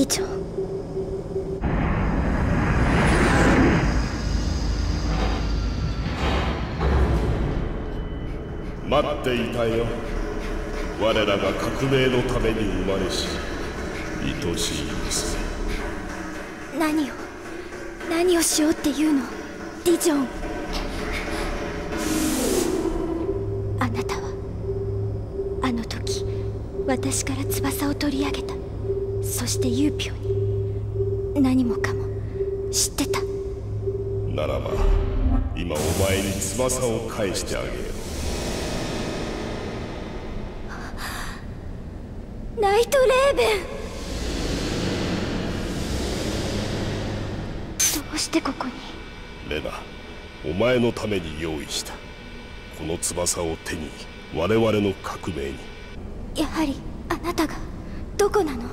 ディジョン待っていたよ。我らが革命のために生まれし愛しい娘何を何をしようっていうの？ディジョン。あなたはあの時私から翼を取り上げたそしてユーピョに何もかも知ってた。ならば今お前に翼を返してあげよう。ナイトレーベン。どうしてここに？レナお前のために用意した。この翼を手に我々の革命に。やはりあなたがどこなの？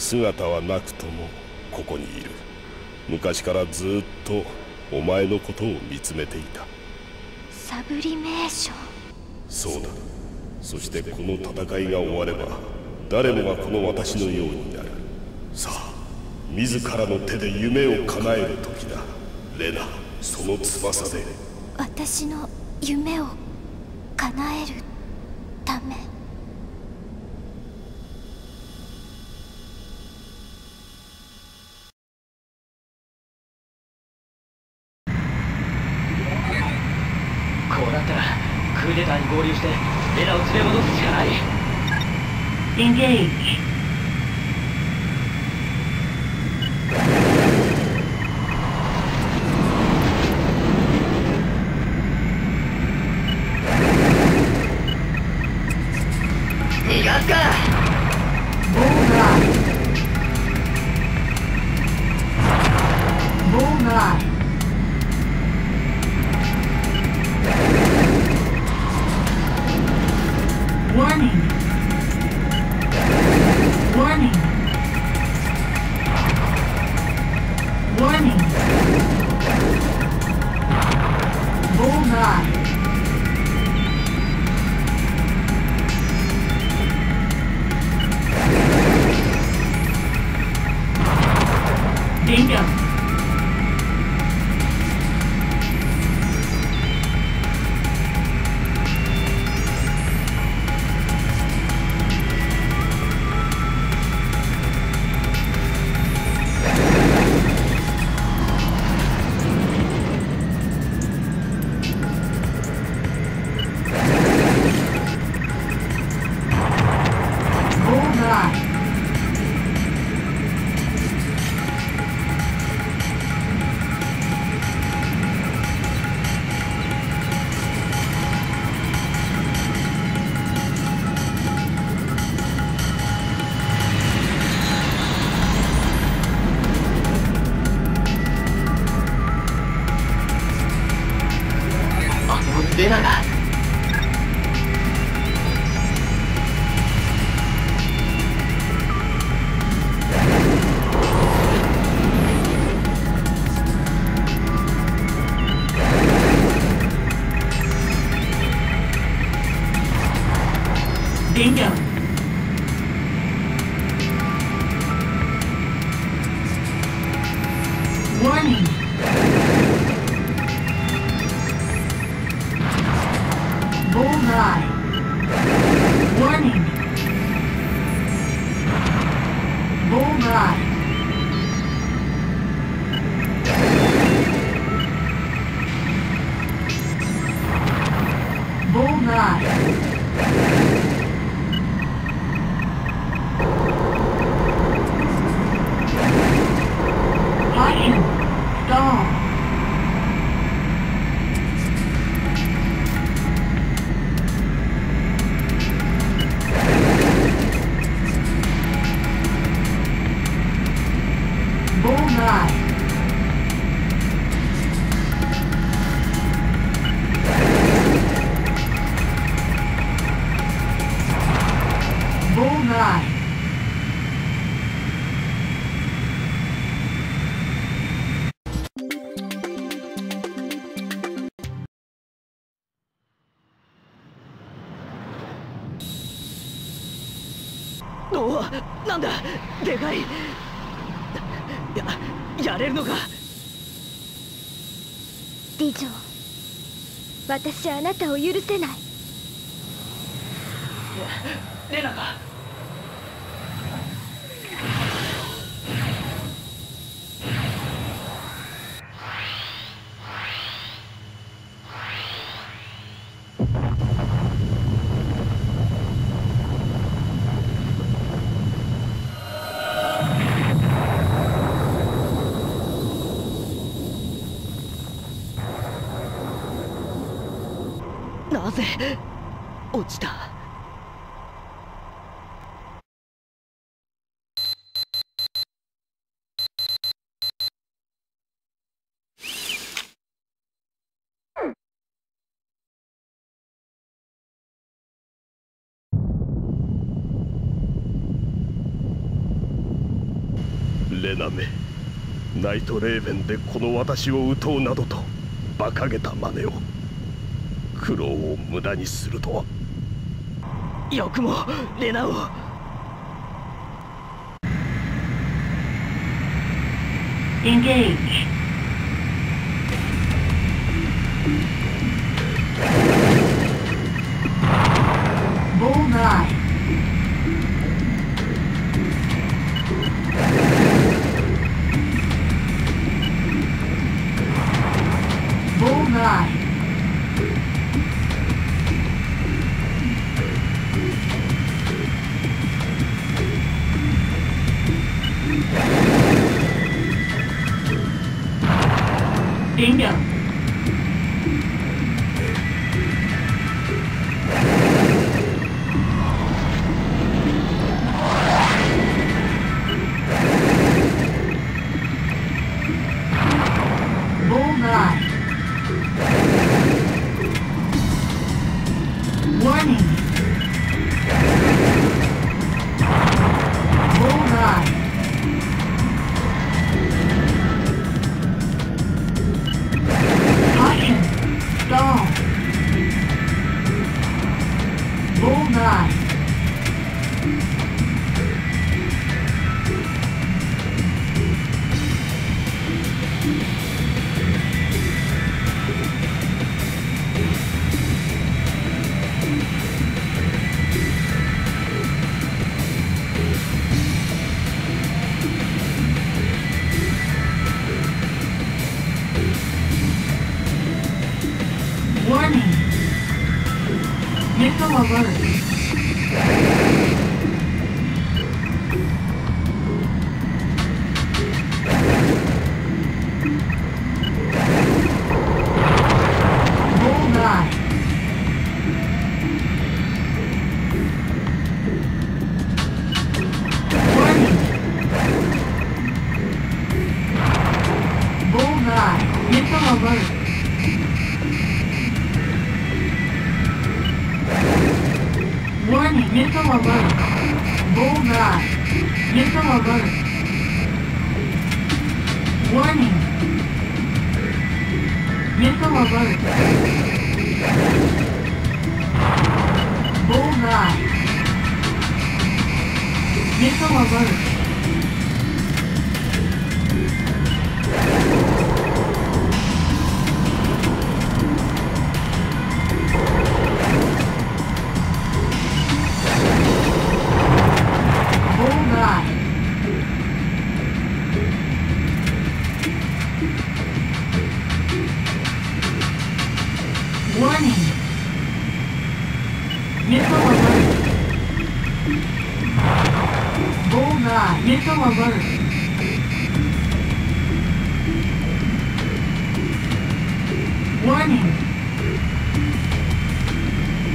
姿はなくともここにいる。昔からずっとお前のことを見つめていた。サブリメーション。そうだ。そしてこの戦いが終われば誰もがこの私のようになる。さあ自らの手で夢を叶える時だ。レナその翼で。私の夢を叶えるためこうなったらクーデターに合流してエラを連れ戻すしかない Engage. 顔なんだでかい。ややれるのか。理事長私あなたを許せない。レナがぜ落ちた。レナめナイトレーベンでこの私を撃とうなどと馬鹿げた真似を。苦労を無駄にするとよくもレナを Engage. Bullseye. Missile alert. Warning, missile alert. Bullseye. Missile alert. Warning. Missile alert. Bullseye. Missile alert. Warning.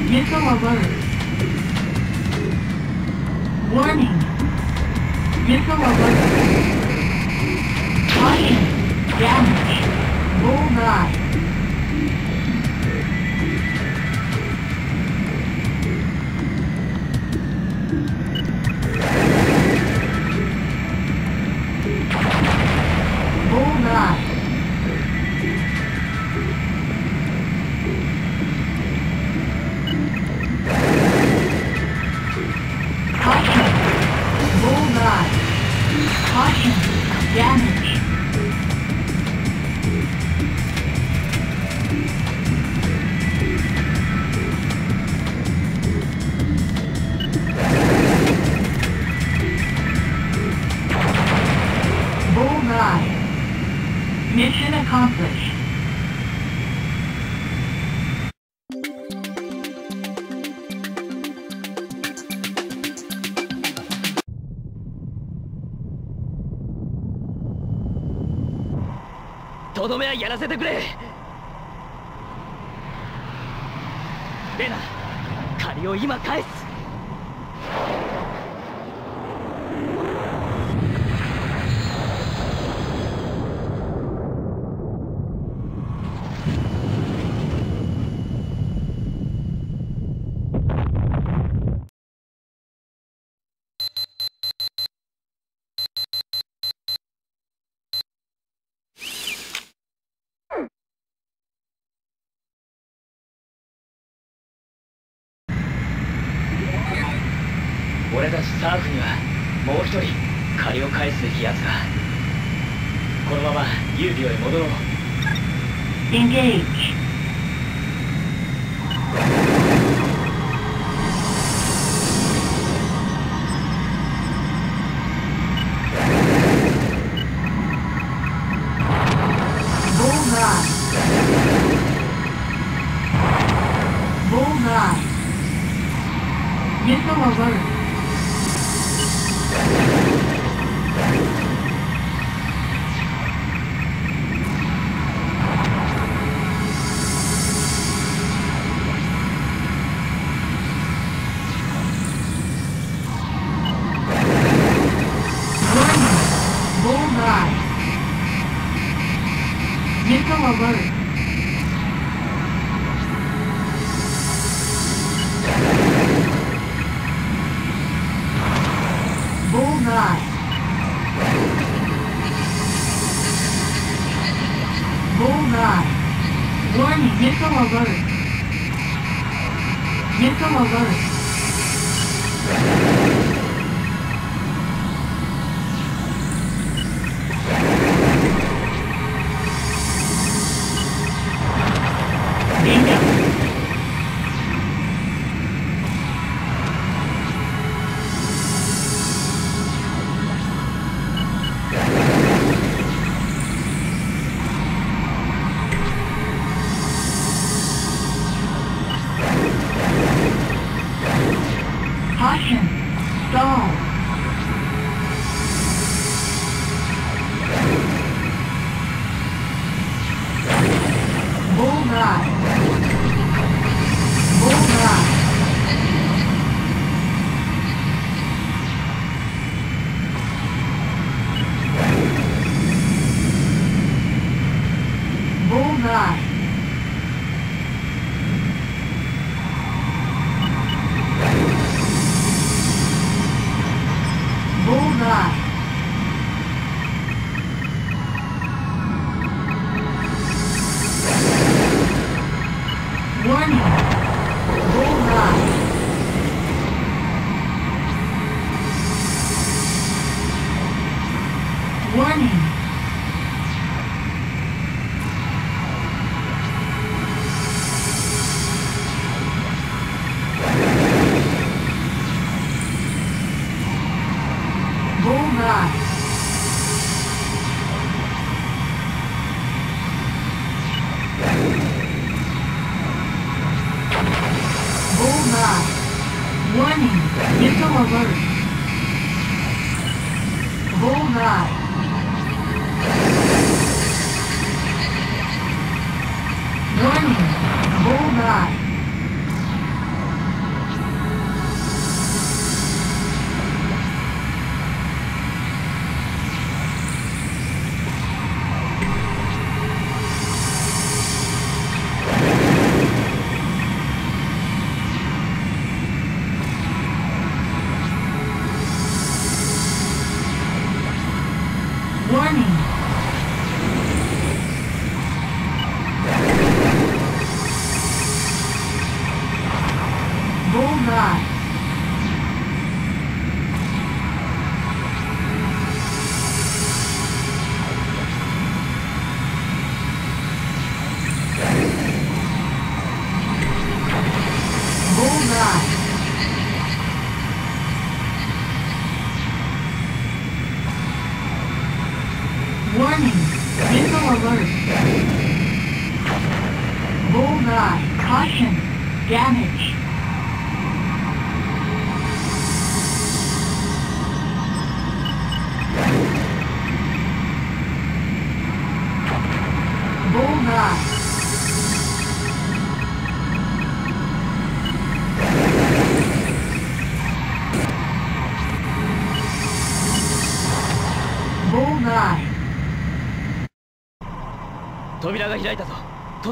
Missile alert. Warning. Missile alert. Caution. Damage. Bullseye. とどめはやらせてくれ。レナ借りを今返す。返すべき奴がこのままユービオへ戻ろう Engage. Bullseye. Bullseye. Missile alert. Yellow alert. Hold on. lá.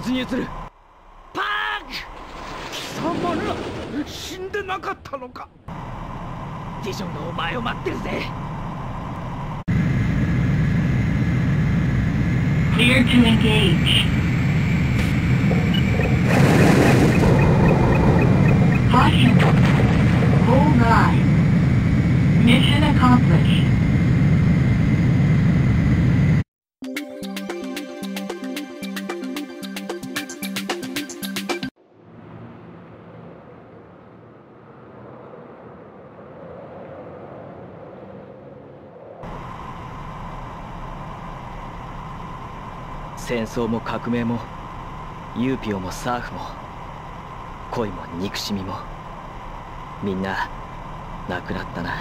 突入するパーク貴様ら死んでなかったのかディションがお前を待ってるぜ Clear to engage. Caution. Bullseye. Mission accomplished. 戦争も革命もユーピオもサーフも恋も憎しみもみんな亡くなったな。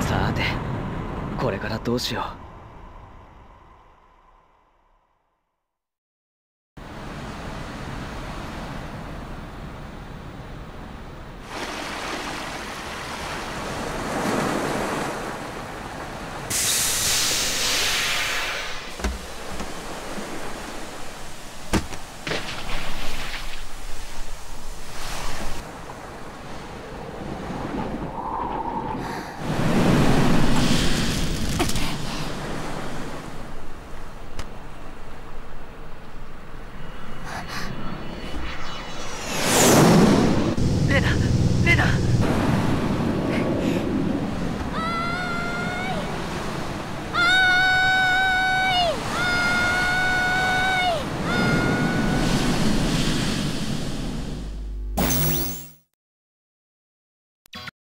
さてこれからどうしよう。